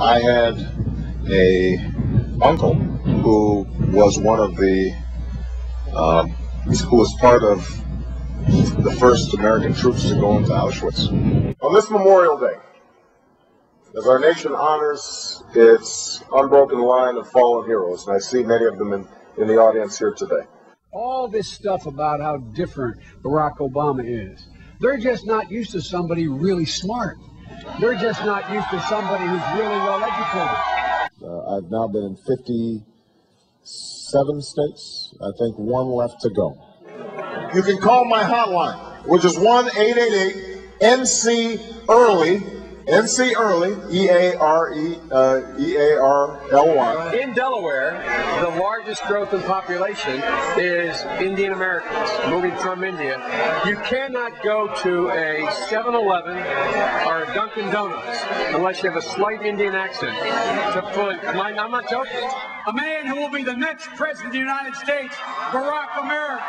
I had a uncle who was one of the um, who was part of the first American troops to go into Auschwitz. On this Memorial Day, as our nation honors its unbroken line of fallen heroes, and I see many of them in, in the audience here today. All this stuff about how different Barack Obama is. They're just not used to somebody really smart. They're just not used to somebody who's really well educated. Uh, I've now been in 57 states. I think one left to go. You can call my hotline, which is 1 888 NC Early. NC Early, E A R E uh, E A R L Y. In Delaware, the largest growth in population is Indian Americans moving from India. You cannot go to a 7-Eleven or a Dunkin' Donuts unless you have a slight Indian accent. To fully, I'm not joking. A man who will be the next president of the United States, Barack America.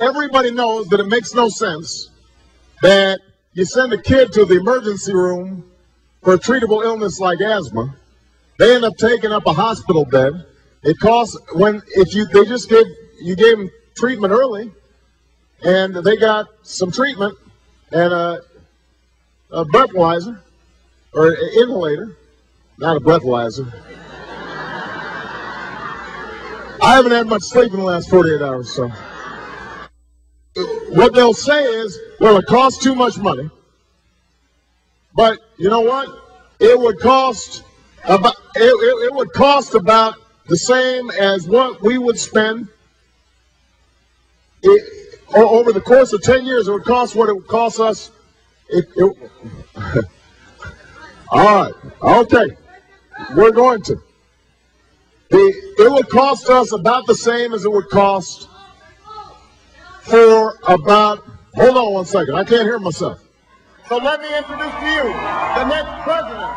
Everybody knows that it makes no sense that you send a kid to the emergency room for a treatable illness like asthma. They end up taking up a hospital bed. It costs when if you they just gave you gave them treatment early, and they got some treatment and a, a breathalyzer or an inhalator, not a breathalyzer. I haven't had much sleep in the last 48 hours, so what they'll say is, well, it costs too much money. But you know what? It would cost about it, it, it would cost about the same as what we would spend it, over the course of 10 years. It would cost what it would cost us. All right. Okay. We're going to. It would cost us about the same as it would cost for about, hold on one second, I can't hear myself. So let me introduce to you the next president,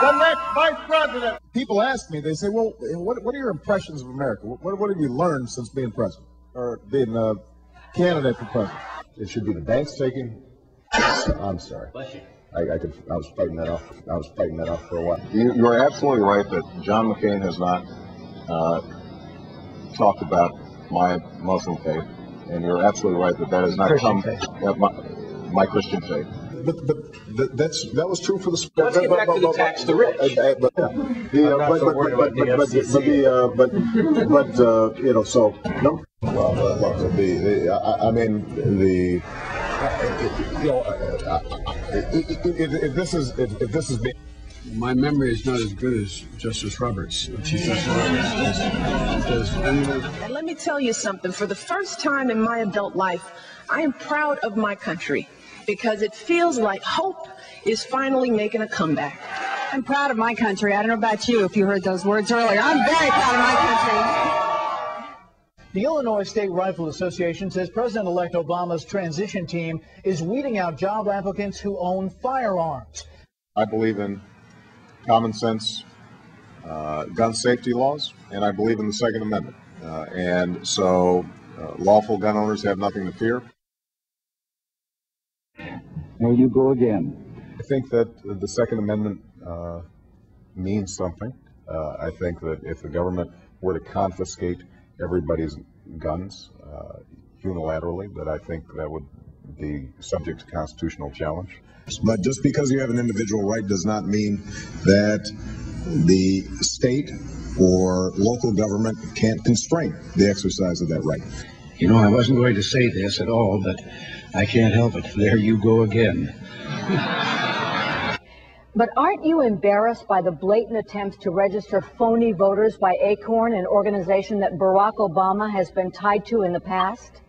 the next vice president. People ask me, they say, well, what, what are your impressions of America? What, what have you learned since being president or being a candidate for president? It should be the banks taking. I'm sorry. I, I, could. I was fighting that off. I was fighting that off for a while. You, you are absolutely right that John McCain has not uh, talked about my Muslim faith and you're absolutely right that that has not Christian come uh, my, my, Christian faith. But, but that's that was true for the. Let's get back to the tax the rich. But but but but you know so no. Well, look, the, the I, I mean the you know if, if this is if, if this is being my memory is not as good as Justice Roberts, Chief Justice Roberts. And let me tell you something. For the first time in my adult life, I am proud of my country because it feels like hope is finally making a comeback. I'm proud of my country. I don't know about you if you heard those words earlier. I'm very proud of my country. The Illinois State Rifle Association says President-elect Obama's transition team is weeding out job applicants who own firearms. I believe in common sense uh, gun safety laws, and I believe in the Second Amendment. Uh, and so uh, lawful gun owners have nothing to fear. There you go again. I think that the Second Amendment uh, means something. Uh, I think that if the government were to confiscate everybody's guns uh, unilaterally, that I think that would be subject to constitutional challenge. But just because you have an individual right does not mean that the state or local government can't constrain the exercise of that right. You know, I wasn't going to say this at all, but I can't help it. There you go again. But aren't you embarrassed by the blatant attempts to register phony voters by Acorn, an organization that Barack Obama has been tied to in the past?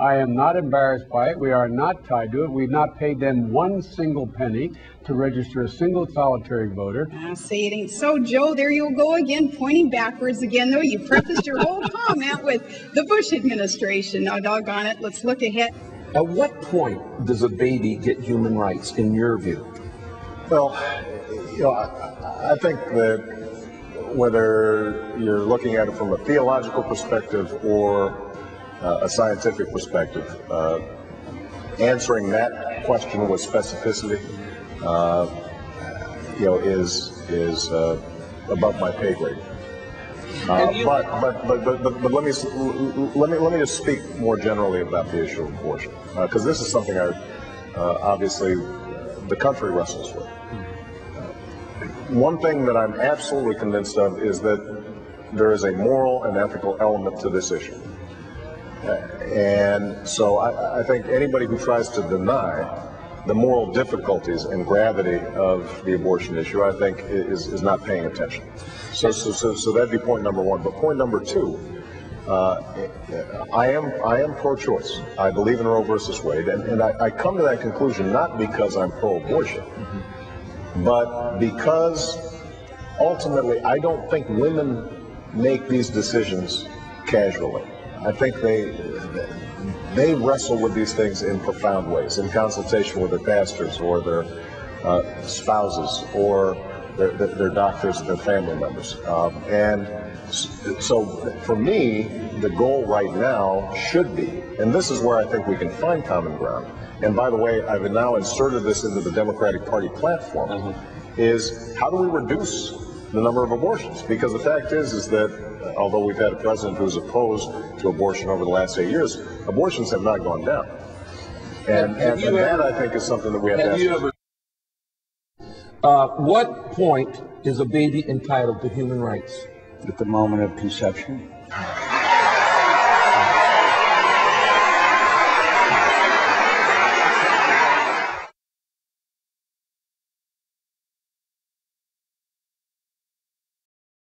I am not embarrassed by it. We are not tied to it. We've not paid them one single penny to register a single solitary voter. Ah, I say it ain't so, Joe. There you'll go again, pointing backwards again, though. You prefaced your whole comment with the Bush administration. Now, doggone it, let's look ahead. At what point does a baby get human rights, in your view? Well, you know, I, I think that whether you're looking at it from a theological perspective or a scientific perspective. Uh, answering that question with specificity uh, you know, is is uh, above my pay grade. Uh, but, but, but, but, but, let me s- l- l- let me let me just speak more generally about the issue of abortion because this is something I uh, obviously the country wrestles with. One thing that I'm absolutely convinced of is that there is a moral and ethical element to this issue. And so I, I think anybody who tries to deny the moral difficulties and gravity of the abortion issue, I think, is, is not paying attention. So, so, so, so that'd be point number one. But point number two, uh, I am I am pro-choice. I believe in Roe versus Wade, and, and I, I come to that conclusion not because I'm pro-abortion, but because ultimately I don't think women make these decisions casually. I think they they wrestle with these things in profound ways, in consultation with their pastors or their uh, spouses or their, their, doctors and their family members. Um, and so for me, the goal right now should be, and this is where I think we can find common ground. And by the way, I've now inserted this into the Democratic Party platform, is how do we reduce the number of abortions? Because the fact is, is that although we've had a president who's opposed to abortion over the last eight years, abortions have not gone down. And, Have and, you and that I think is something that we have, Have to you ask. ever? Uh, what point is a baby entitled to human rights? At the moment of conception.